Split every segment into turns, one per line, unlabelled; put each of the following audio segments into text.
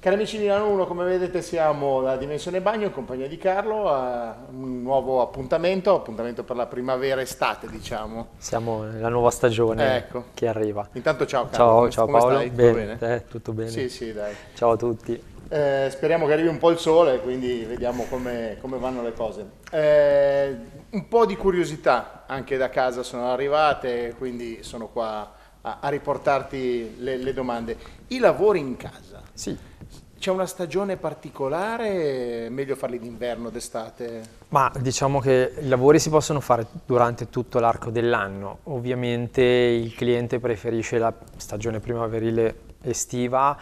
Cari amici di Milano 1, come vedete siamo da Dimensione Bagno in compagnia di Carlo a un nuovo appuntamento, appuntamento per la primavera-estate diciamo.
Siamo nella nuova stagione ecco. che arriva.
Intanto ciao Carlo.
Ciao, ciao Paolo,
stai?
bene,
tutto bene?
Eh, tutto bene.
Sì, sì, dai.
Ciao a tutti.
Eh, speriamo che arrivi un po' il sole, quindi vediamo come, come vanno le cose. Eh, un po' di curiosità anche da casa sono arrivate, quindi sono qua a, a riportarti le, le domande. I lavori in casa.
Sì.
C'è una stagione particolare? È meglio farli d'inverno, d'estate?
Ma diciamo che i lavori si possono fare durante tutto l'arco dell'anno. Ovviamente il cliente preferisce la stagione primaverile estiva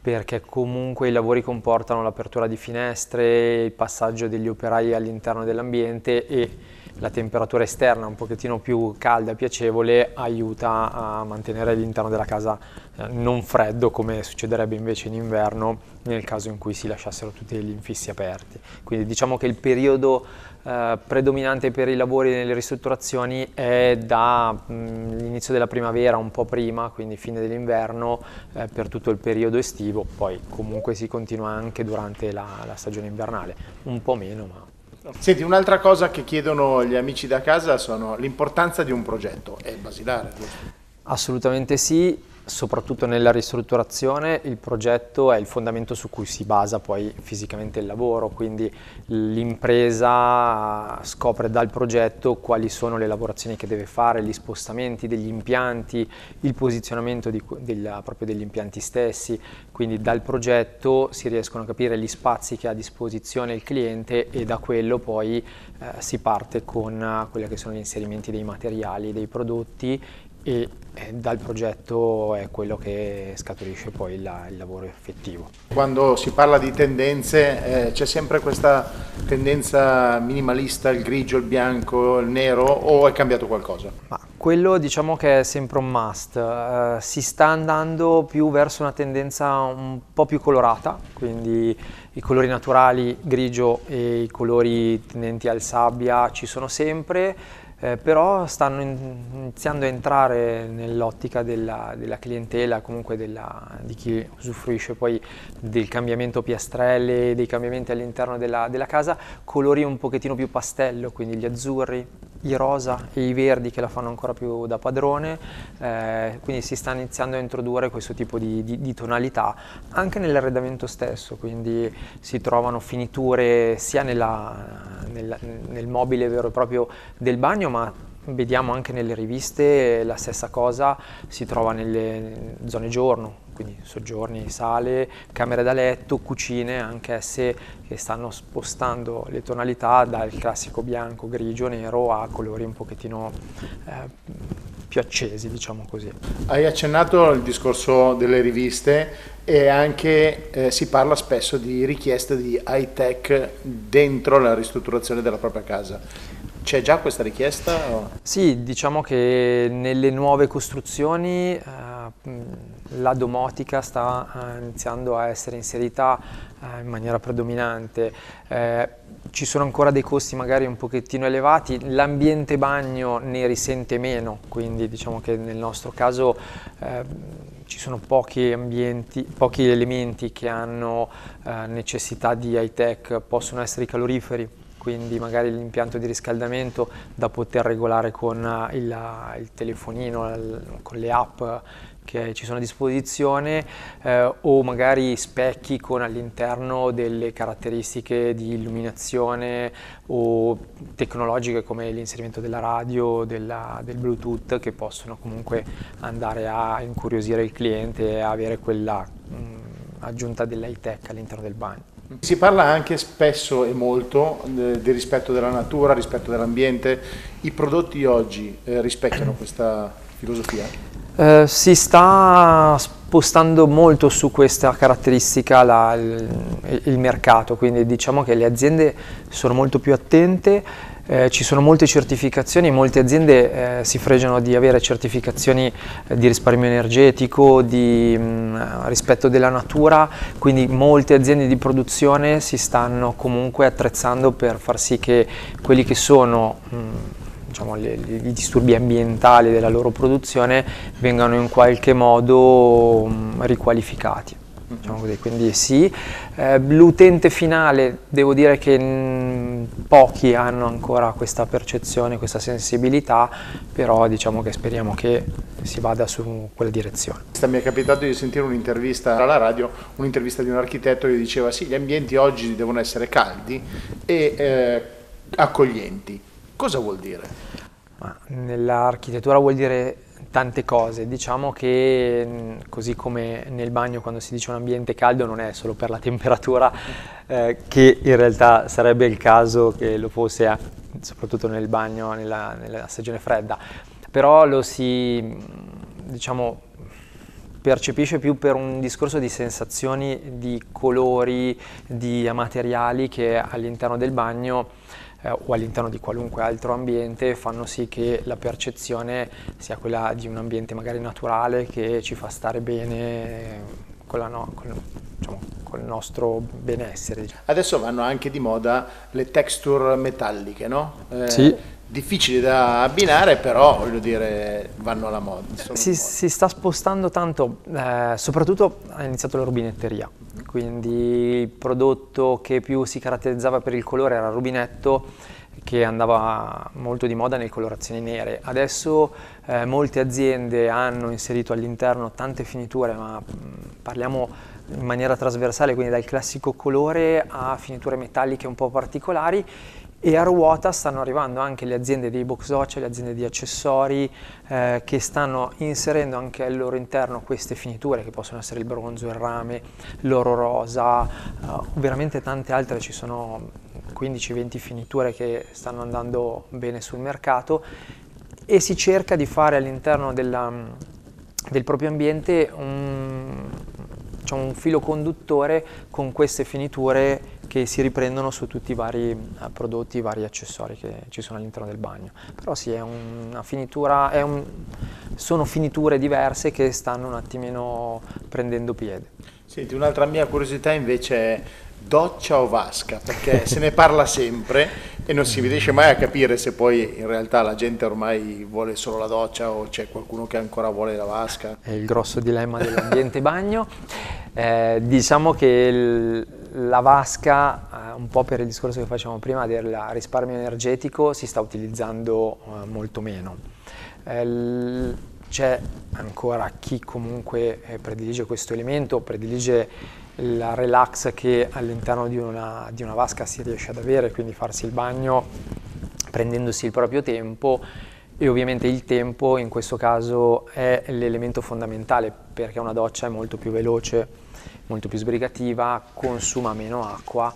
perché comunque i lavori comportano l'apertura di finestre, il passaggio degli operai all'interno dell'ambiente e la temperatura esterna un pochettino più calda e piacevole aiuta a mantenere all'interno della casa eh, non freddo come succederebbe invece in inverno nel caso in cui si lasciassero tutti gli infissi aperti. Quindi diciamo che il periodo eh, predominante per i lavori nelle ristrutturazioni è dall'inizio della primavera, un po' prima, quindi fine dell'inverno, eh, per tutto il periodo estivo, poi comunque si continua anche durante la, la stagione invernale, un po' meno ma
Senti, un'altra cosa che chiedono gli amici da casa sono l'importanza di un progetto. È basilare, giusto?
Assolutamente sì, soprattutto nella ristrutturazione il progetto è il fondamento su cui si basa poi fisicamente il lavoro, quindi l'impresa scopre dal progetto quali sono le lavorazioni che deve fare, gli spostamenti degli impianti, il posizionamento di, della, proprio degli impianti stessi, quindi dal progetto si riescono a capire gli spazi che ha a disposizione il cliente e da quello poi eh, si parte con uh, quelli che sono gli inserimenti dei materiali, dei prodotti e eh, dal progetto è quello che scaturisce poi la, il lavoro effettivo.
Quando si parla di tendenze eh, c'è sempre questa tendenza minimalista, il grigio, il bianco, il nero o è cambiato qualcosa?
Ma quello diciamo che è sempre un must, uh, si sta andando più verso una tendenza un po' più colorata, quindi i colori naturali grigio e i colori tendenti al sabbia ci sono sempre, eh, però stanno iniziando a entrare nell'ottica della, della, clientela, comunque della, di chi usufruisce poi del cambiamento piastrelle, dei cambiamenti all'interno della, della, casa, colori un pochettino più pastello, quindi gli azzurri, i rosa e i verdi che la fanno ancora più da padrone, eh, quindi si sta iniziando a introdurre questo tipo di, di, di tonalità anche nell'arredamento stesso, quindi si trovano finiture sia nella, nella, nel mobile vero e proprio del bagno, ma vediamo anche nelle riviste la stessa cosa si trova nelle zone giorno, quindi soggiorni, sale, camere da letto, cucine, anche esse che stanno spostando le tonalità dal classico bianco, grigio, nero a colori un pochettino eh, più accesi, diciamo così.
Hai accennato al discorso delle riviste e anche eh, si parla spesso di richieste di high tech dentro la ristrutturazione della propria casa. C'è già questa richiesta? O?
Sì, diciamo che nelle nuove costruzioni eh, la domotica sta eh, iniziando a essere inserita eh, in maniera predominante. Eh, ci sono ancora dei costi magari un pochettino elevati, l'ambiente bagno ne risente meno, quindi diciamo che nel nostro caso eh, ci sono pochi, ambienti, pochi elementi che hanno eh, necessità di high tech, possono essere i caloriferi, quindi magari l'impianto di riscaldamento da poter regolare con eh, il, il telefonino, con le app che ci sono a disposizione eh, o magari specchi con all'interno delle caratteristiche di illuminazione o tecnologiche come l'inserimento della radio, della, del bluetooth che possono comunque andare a incuriosire il cliente e avere quella mh, aggiunta dell'high tech all'interno del bagno.
Si parla anche spesso e molto eh, del rispetto della natura, rispetto dell'ambiente. I prodotti oggi eh, rispecchiano questa filosofia?
Eh, si sta spostando molto su questa caratteristica la, il, il mercato, quindi diciamo che le aziende sono molto più attente eh, ci sono molte certificazioni, molte aziende eh, si fregiano di avere certificazioni eh, di risparmio energetico, di mh, mm, rispetto della natura, quindi molte aziende di produzione si stanno comunque attrezzando per far sì che quelli che sono mh, mm, diciamo, le, i disturbi ambientali della loro produzione vengano in qualche modo mh, riqualificati. diciamo quindi sì. Eh, l'utente finale, devo dire che pochi hanno ancora questa percezione, questa sensibilità, però diciamo che speriamo che si vada su quella direzione.
Mi è capitato di sentire un'intervista alla radio, un'intervista di un architetto che diceva sì, gli ambienti oggi devono essere caldi e eh, accoglienti. Cosa vuol dire?
nell'architettura vuol dire tante cose. Diciamo che così come nel bagno quando si dice un ambiente caldo non è solo per la temperatura, eh, che in realtà sarebbe il caso che lo fosse soprattutto nel bagno nella, nella stagione fredda, però lo si diciamo percepisce più per un discorso di sensazioni, di colori, di materiali che all'interno del bagno eh, o all'interno di qualunque altro ambiente fanno sì che la percezione sia quella di un ambiente magari naturale che ci fa stare bene con, la no, con, diciamo, con il nostro benessere. Diciamo.
Adesso vanno anche di moda le texture metalliche, no?
Eh, sì
difficili da abbinare, però voglio dire, vanno alla moda.
Si, si, sta spostando tanto, eh, soprattutto ha iniziato la rubinetteria, quindi il prodotto che più si caratterizzava per il colore era il rubinetto che andava molto di moda nelle colorazioni nere. Adesso eh, molte aziende hanno inserito all'interno tante finiture, ma parliamo in maniera trasversale, quindi dal classico colore a finiture metalliche un po' particolari e a ruota stanno arrivando anche le aziende di box doccia, le aziende di accessori eh, che stanno inserendo anche al loro interno queste finiture che possono essere il bronzo, il rame, l'oro rosa, eh, veramente tante altre, ci sono 15-20 finiture che stanno andando bene sul mercato. E si cerca di fare all'interno del proprio ambiente un, diciamo, un filo conduttore con queste finiture che si riprendono su tutti i vari eh, prodotti, i vari accessori che ci sono all'interno del bagno. Però sì, è una finitura, è un, sono finiture diverse che stanno un attimino prendendo piede.
Senti, un'altra mia curiosità invece è doccia o vasca, perché se ne parla sempre e non si riesce mai a capire se poi in realtà la gente ormai vuole solo la doccia o c'è qualcuno che ancora vuole la vasca.
È il grosso dilemma dell'ambiente bagno. Eh, diciamo che il, la vasca, eh, un po' per il discorso che facevamo prima del risparmio energetico, si sta utilizzando eh, molto meno. Eh, c'è ancora chi comunque eh, predilige questo elemento, predilige la relax che all'interno di una, di una vasca si riesce ad avere, quindi farsi il bagno prendendosi il proprio tempo e ovviamente il tempo in questo caso è l'elemento fondamentale perché una doccia è molto più veloce, molto più sbrigativa, consuma meno acqua,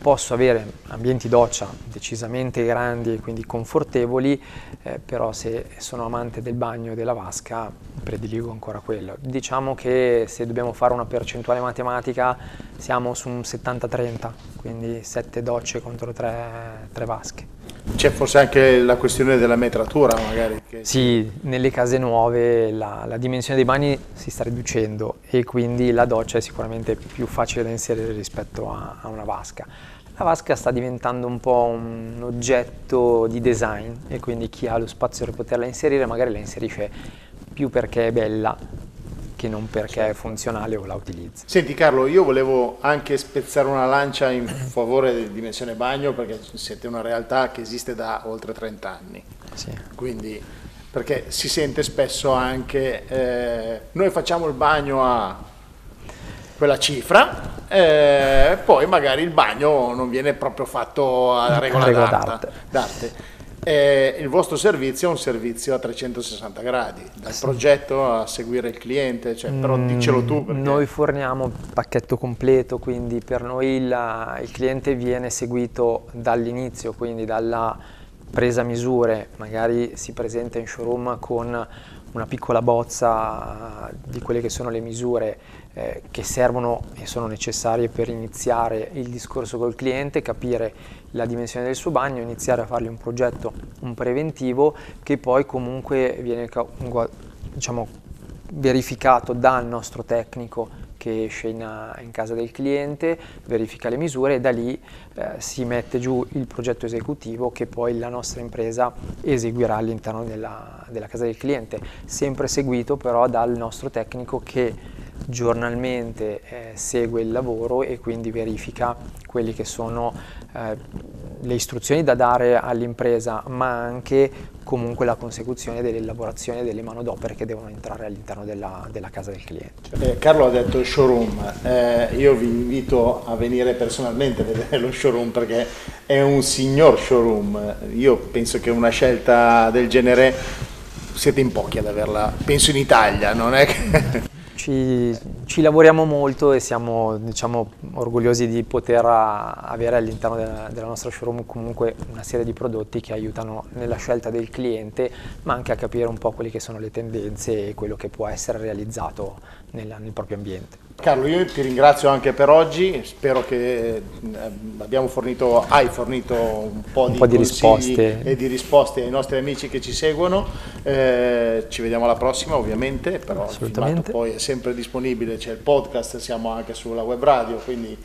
posso avere ambienti doccia decisamente grandi e quindi confortevoli, eh, però se sono amante del bagno e della vasca prediligo ancora quello. Diciamo che se dobbiamo fare una percentuale matematica siamo su un 70-30, quindi 7 docce contro 3, 3 vasche.
C'è forse anche la questione della metratura magari?
Che... Sì, nelle case nuove la, la, dimensione dei bagni si sta riducendo e quindi la doccia è sicuramente più facile da inserire rispetto a, a una vasca. La vasca sta diventando un po' un oggetto di design e quindi chi ha lo spazio per poterla inserire magari la inserisce più perché è bella che non perché è funzionale o la utilizzi.
Senti Carlo, io volevo anche spezzare una lancia in favore di Dimensione Bagno perché siete una realtà che esiste da oltre 30 anni.
Sì.
Quindi, perché si sente spesso anche eh, noi facciamo il bagno a quella cifra, eh, poi magari il bagno non viene proprio fatto a regola, regola d'arte. d'arte. Eh, il vostro servizio è un servizio a 360 gradi, dal sì. progetto a seguire il cliente, cioè, però mm, dicelo tu.
Perché... Noi forniamo il pacchetto completo, quindi per noi la, il cliente viene seguito dall'inizio, quindi dalla presa misure, magari si presenta in showroom con una piccola bozza di quelle che sono le misure eh, che servono e sono necessarie per iniziare il discorso col cliente, capire la dimensione del suo bagno, iniziare a fargli un progetto, un preventivo che poi comunque viene diciamo, verificato dal nostro tecnico che esce in, in, casa del cliente, verifica le misure e da lì eh, si mette giù il progetto esecutivo che poi la nostra impresa eseguirà all'interno della, della casa del cliente, sempre seguito però dal nostro tecnico che giornalmente eh, segue il lavoro e quindi verifica quelle che sono eh, le istruzioni da dare all'impresa, ma anche comunque la consecuzione delle lavorazioni e delle manodopere che devono entrare all'interno della, della casa del cliente.
Eh, Carlo ha detto showroom, eh, io vi invito a venire personalmente a vedere lo showroom perché è un signor showroom, io penso che una scelta del genere siete in pochi ad averla, penso in Italia, non è che...
Ci, ci, lavoriamo molto e siamo diciamo, orgogliosi di poter avere all'interno della, della, nostra showroom comunque una serie di prodotti che aiutano nella scelta del cliente ma anche a capire un po' quelle che sono le tendenze e quello che può essere realizzato nel, nel proprio ambiente.
Carlo, io ti ringrazio anche per oggi, spero che eh, abbiamo fornito, hai fornito un po' un di, po di risposte e di risposte ai nostri amici che ci seguono. Eh, ci vediamo alla prossima ovviamente, però filmato poi è sempre disponibile, c'è il podcast, siamo anche sulla web radio, quindi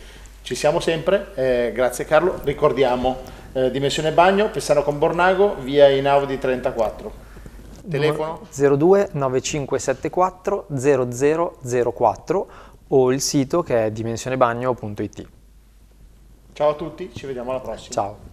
ci siamo sempre. Eh, grazie Carlo, ricordiamo eh, Dimensione Bagno, Pessano con Bornago, via Inaudi 34. Telefono?
02 9574 0004 o il sito che è dimensionebagno.it.
Ciao a tutti, ci vediamo alla prossima.
Ciao.